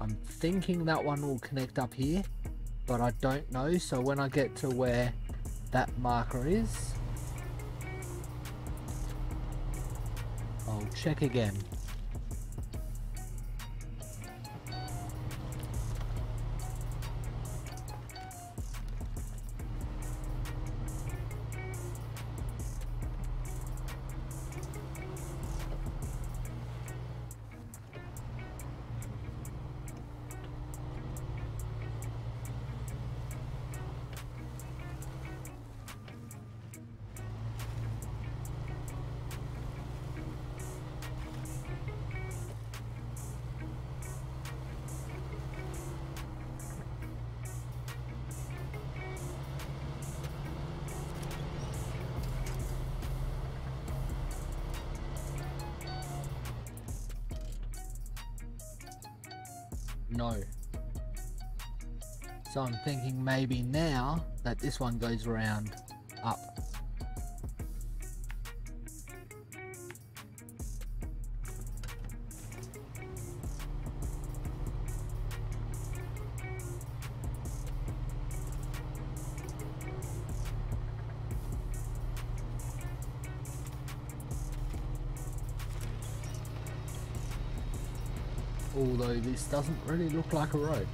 I'm thinking that one will connect up here, but I don't know. So when I get to where that marker is, I'll check again. No. So I'm thinking maybe now that this one goes around up. This doesn't really look like a road.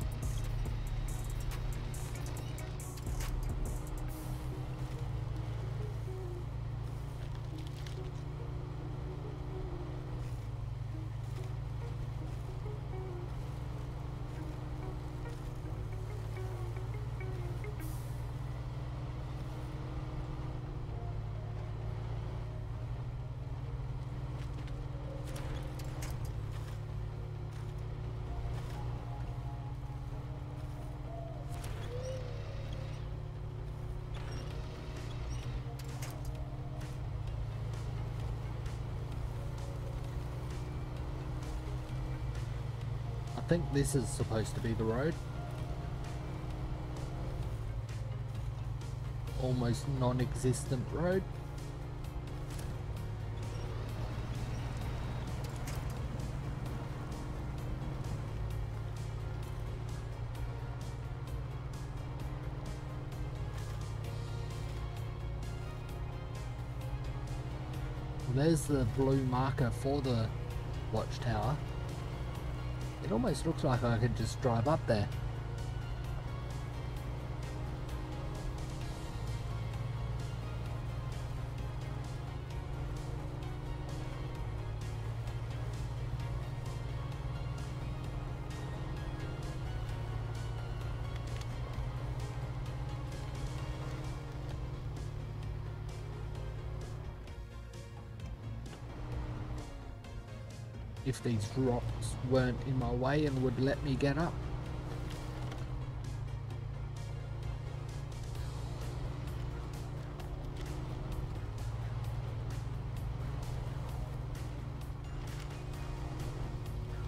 Think this is supposed to be the road. Almost non-existent road. There's the blue marker for the watchtower. It almost looks like I could just drive up there. These rocks weren't in my way and would let me get up.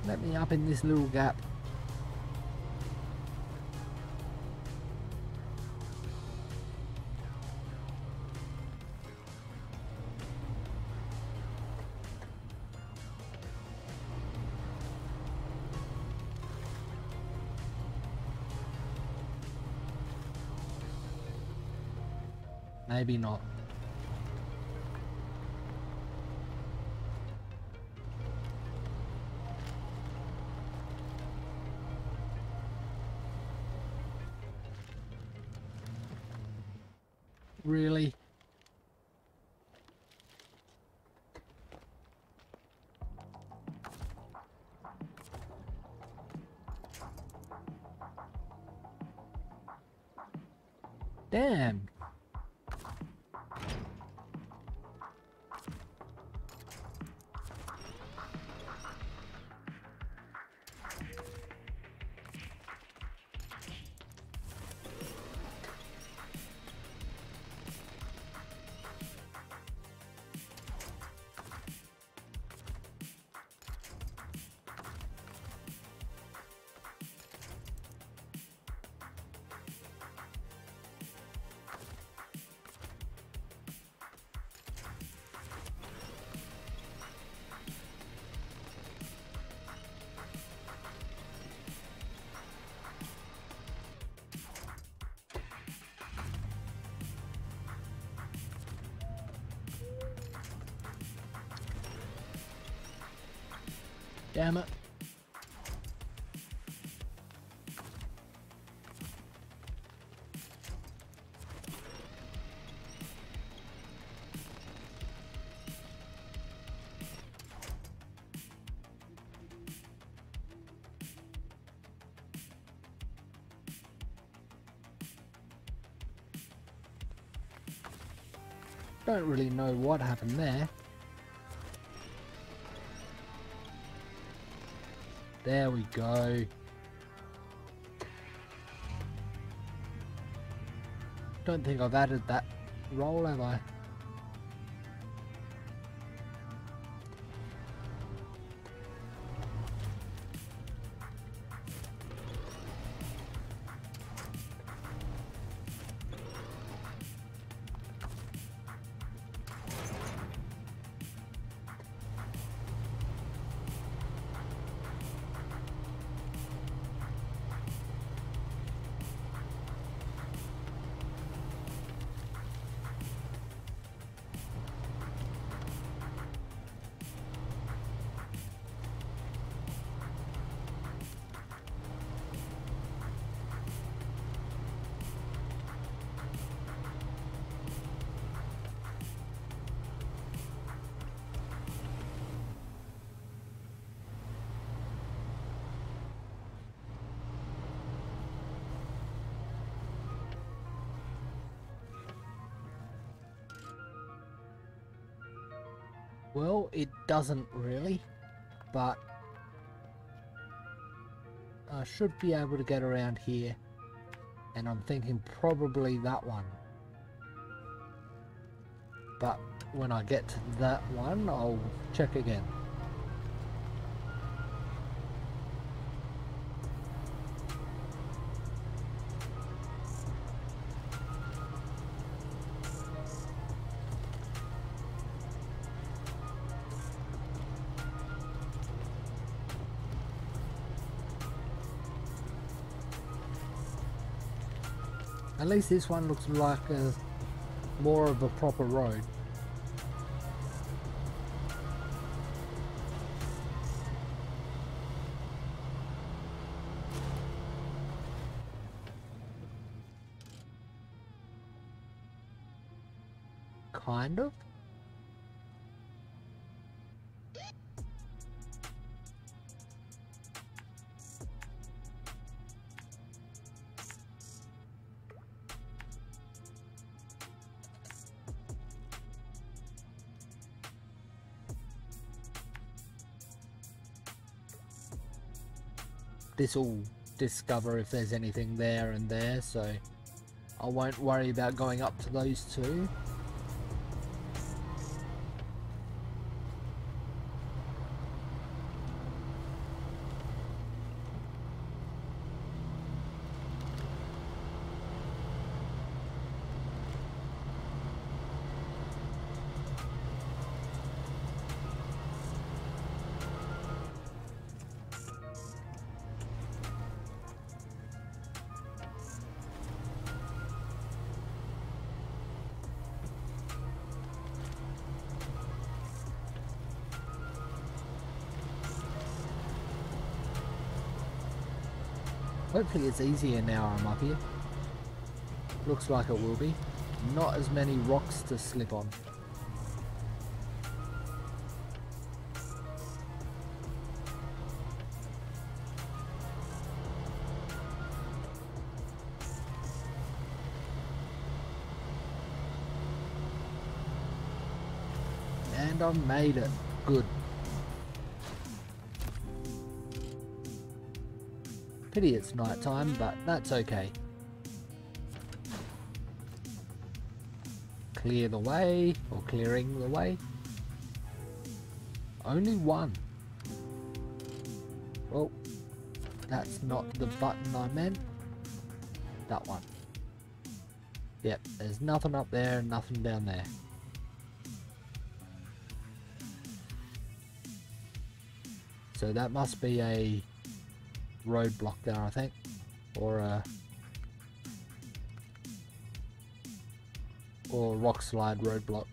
Let me up in this little gap. Maybe not. Really? Damn. Damn it. Don't really know what happened there. There we go. Don't think I've added that roll, have I? Well, it doesn't really, but I should be able to get around here. And I'm thinking probably that one. But when I get to that one, I'll check again. At least this one looks like a more of a proper road. Kind of. This will discover if there's anything there and there so I won't worry about going up to those two Hopefully it's easier now I'm up here. Looks like it will be. Not as many rocks to slip on. And I made it. Good. Pity it's night time, but that's okay. Clear the way, or clearing the way. Only one. Well, that's not the button I meant. That one. Yep, there's nothing up there nothing down there. So that must be a Roadblock there, I think. Or, a or rock slide roadblock.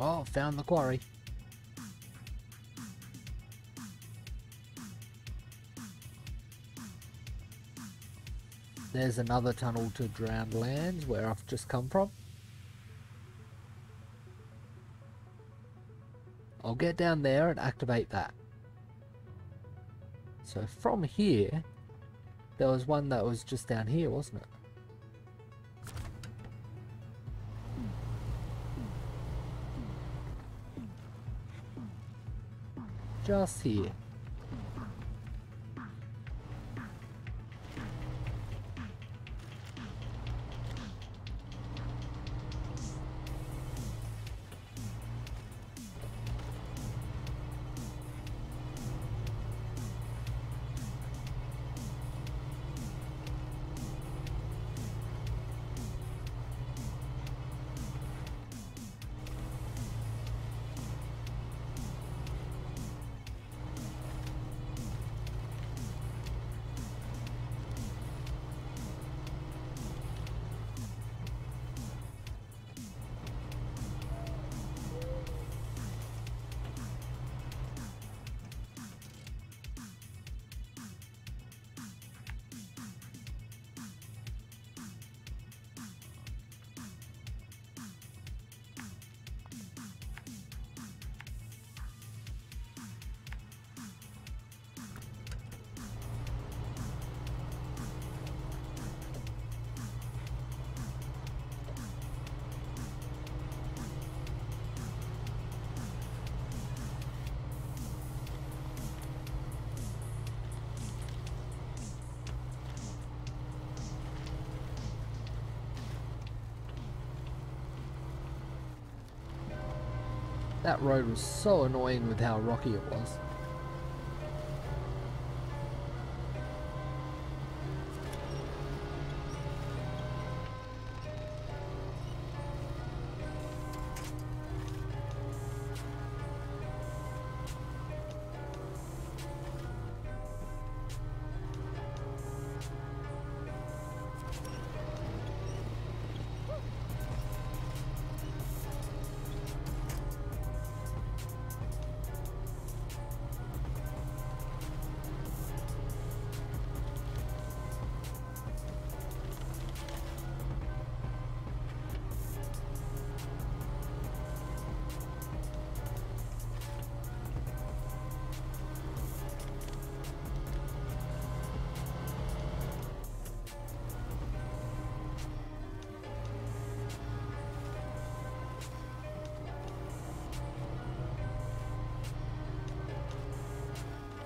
Oh, found the quarry. There's another tunnel to drowned lands where I've just come from. I'll get down there and activate that. So from here, there was one that was just down here, wasn't it? Just here. That road was so annoying with how rocky it was.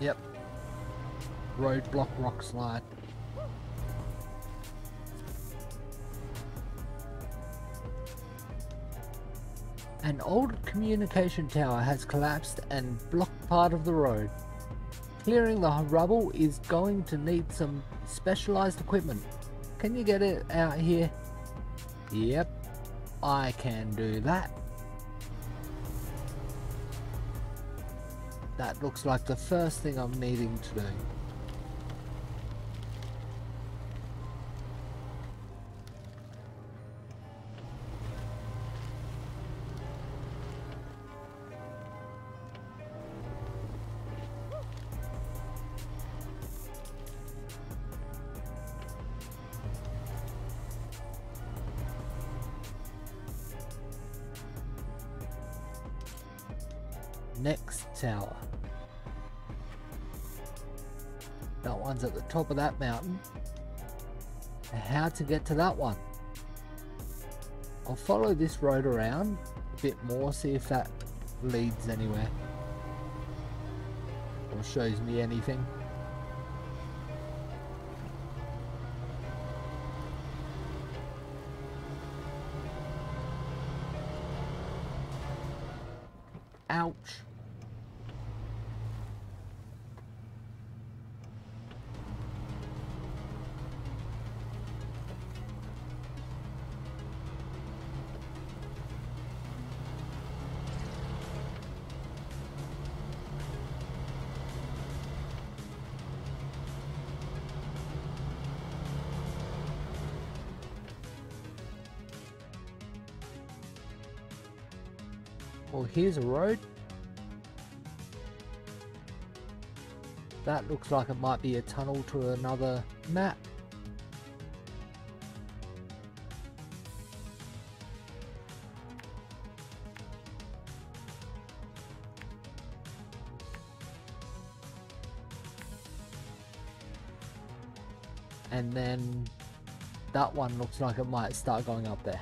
Yep. Roadblock rock slide. An old communication tower has collapsed and blocked part of the road. Clearing the rubble is going to need some specialized equipment. Can you get it out here? Yep, I can do that. That looks like the first thing I'm needing to do. Next tower. One's at the top of that mountain. And how to get to that one? I'll follow this road around a bit more, see if that leads anywhere. Or shows me anything. Well, here's a road. That looks like it might be a tunnel to another map. And then that one looks like it might start going up there.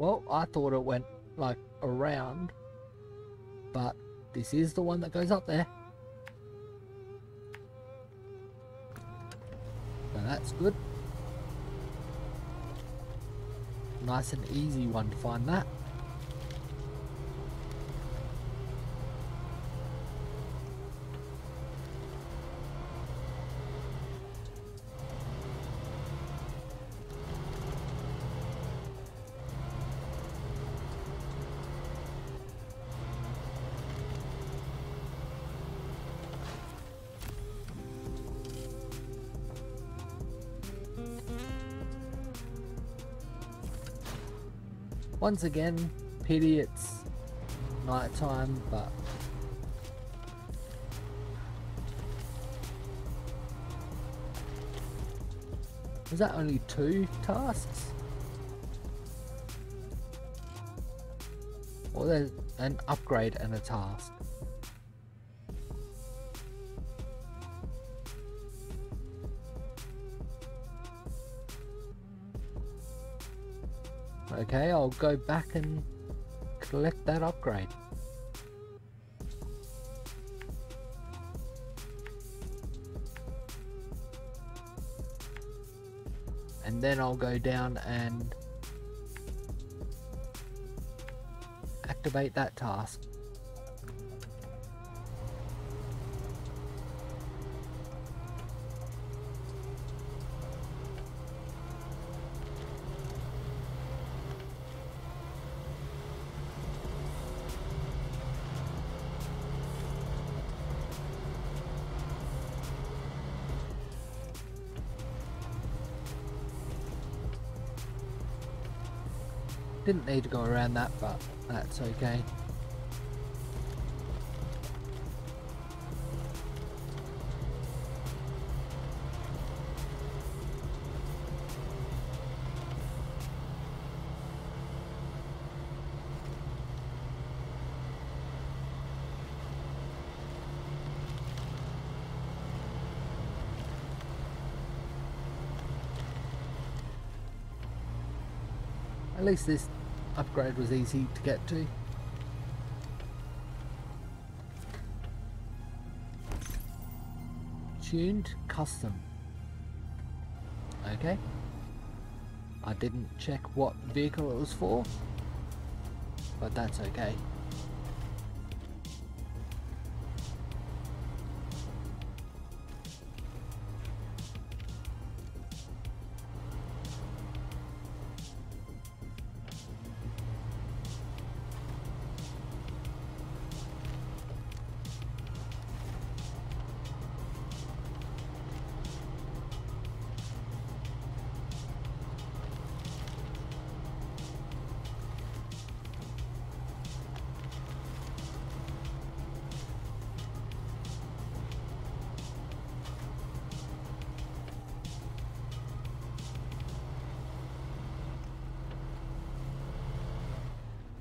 Well, I thought it went like around, but this is the one that goes up there. So that's good. Nice and easy one to find that. Once again, pity it's night time, but Was that only two tasks? Or there's an upgrade and a task. Okay, I'll go back and collect that upgrade. And then I'll go down and activate that task. Didn't need to go around that, but that's okay. At least this upgrade was easy to get to. Tuned custom. Okay. I didn't check what vehicle it was for, but that's okay.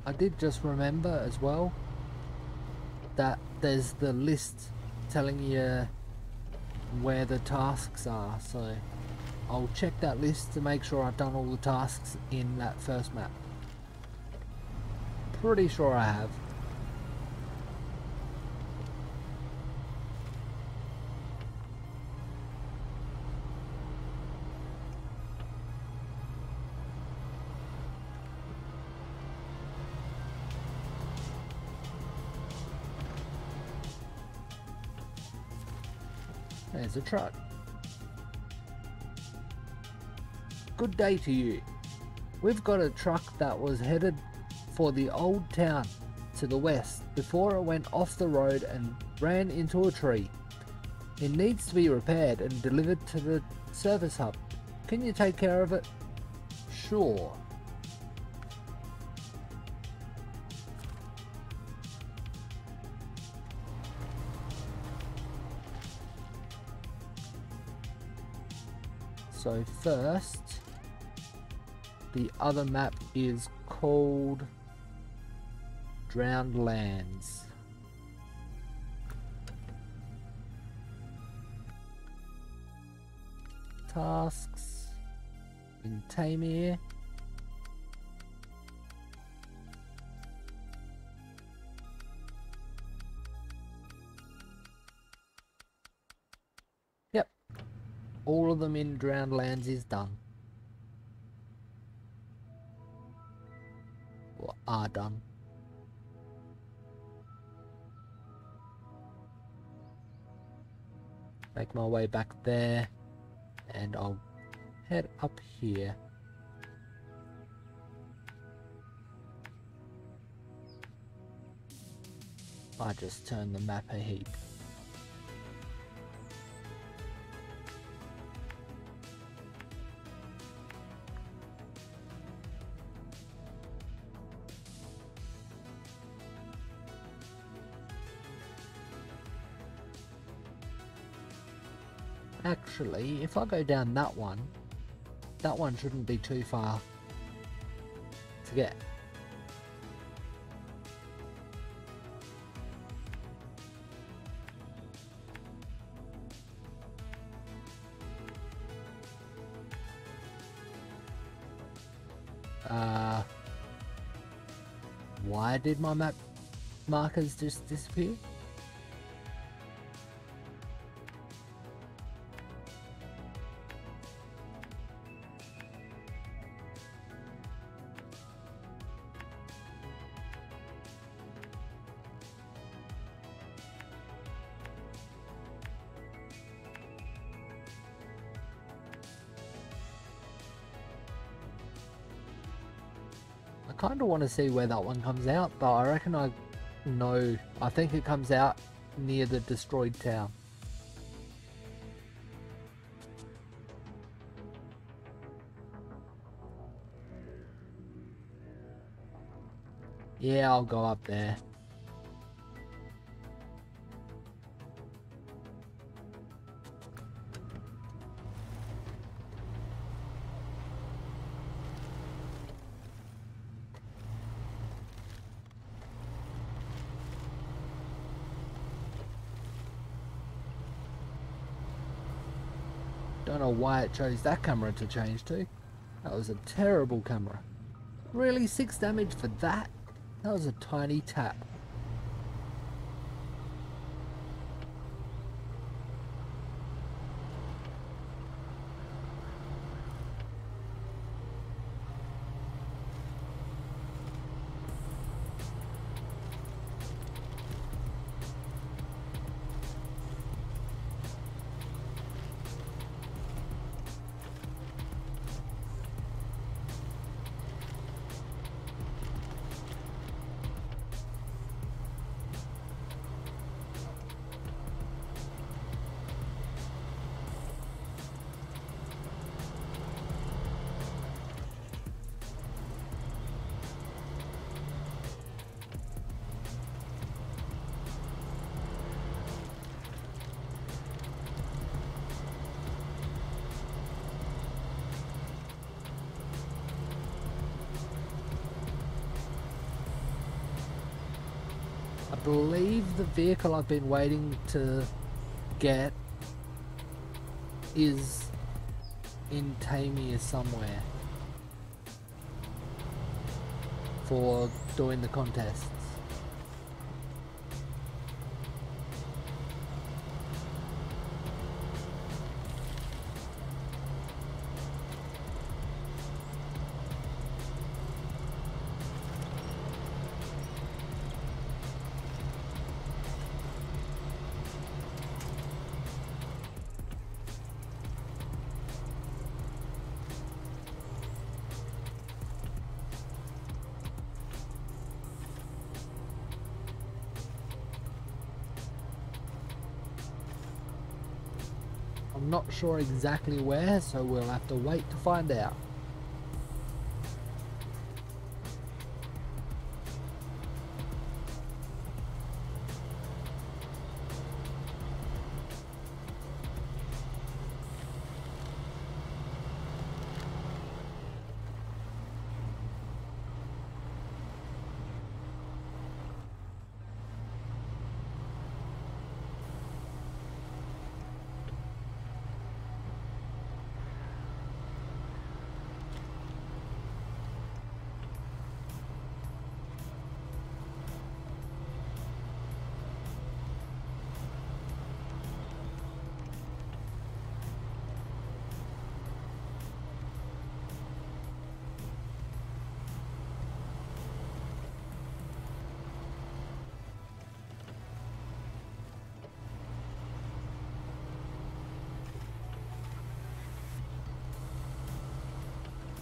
I did just remember as well that there's the list telling you where the tasks are. So I'll check that list to make sure I've done all the tasks in that first map. Pretty sure I have There's a truck. Good day to you. We've got a truck that was headed for the old town to the west before it went off the road and ran into a tree. It needs to be repaired and delivered to the service hub. Can you take care of it? Sure. So first, the other map is called Drowned Lands. Tasks in Taymyr. All of them in Drowned Lands is done. Or are done. Make my way back there and I'll head up here. I just turn the map a heap. Actually, if I go down that one, that one shouldn't be too far to get. Uh, why did my map markers just disappear? Want to see where that one comes out, but I reckon I know. I think it comes out near the destroyed town. Yeah, I'll go up there. I don't know why it chose that camera to change to. That was a terrible camera. Really, 6 damage for that? That was a tiny tap. Believe the vehicle I've been waiting to get is in Taymyr somewhere for doing the contests. Not sure exactly where, so we'll have to wait to find out.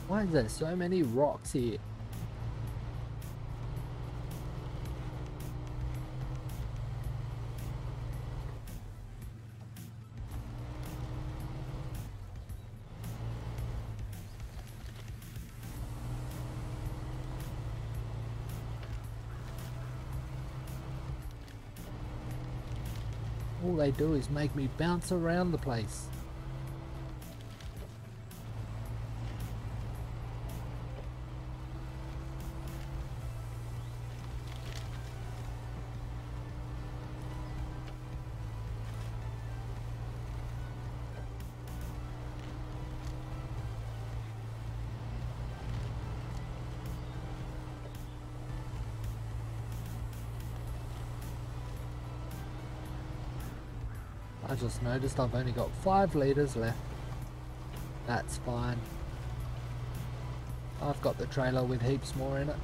Why is there so many rocks here? All they do is make me bounce around the place. I just noticed I've only got 5 litres left. That's fine. I've got the trailer with heaps more in it.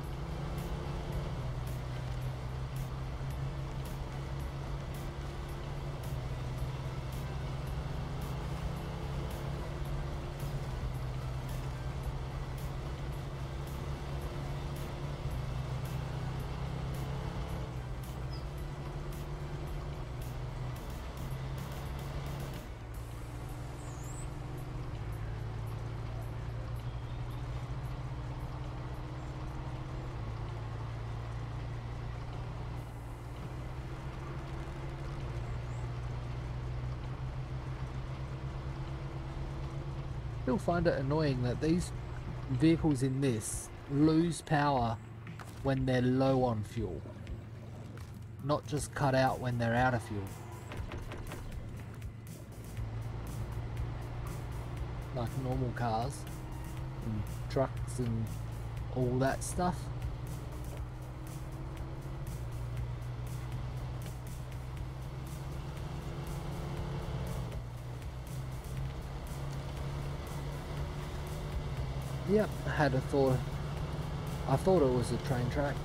You'll find it annoying that these vehicles in this lose power when they're low on fuel. Not just cut out when they're out of fuel. Like normal cars and trucks and all that stuff. Yep, I had a thought. I thought it was a train track.